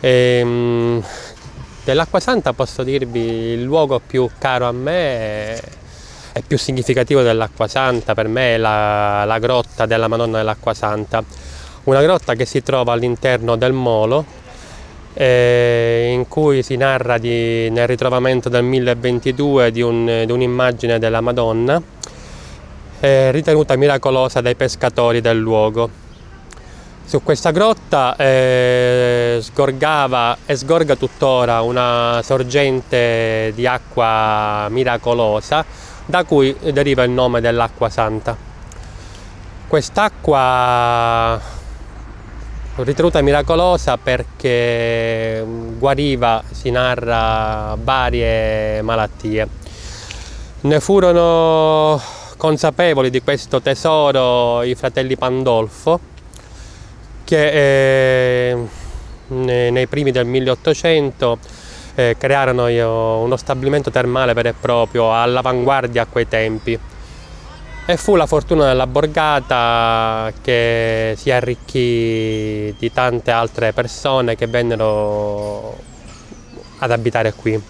Ehm, dell'Acqua Santa posso dirvi il luogo più caro a me e più significativo dell'Acqua Santa per me è la, la grotta della Madonna dell'Acqua Santa, una grotta che si trova all'interno del molo eh, in cui si narra di, nel ritrovamento del 1022 di, un, di un'immagine della Madonna eh, ritenuta miracolosa dai pescatori del luogo. Su questa grotta eh, sgorgava e sgorga tuttora una sorgente di acqua miracolosa da cui deriva il nome dell'acqua santa. Quest'acqua ritenuta miracolosa perché guariva, si narra, varie malattie. Ne furono consapevoli di questo tesoro i fratelli Pandolfo che eh, nei primi del 1800 eh, crearono uno stabilimento termale vero e proprio all'avanguardia a quei tempi e fu la fortuna della borgata che si arricchì di tante altre persone che vennero ad abitare qui.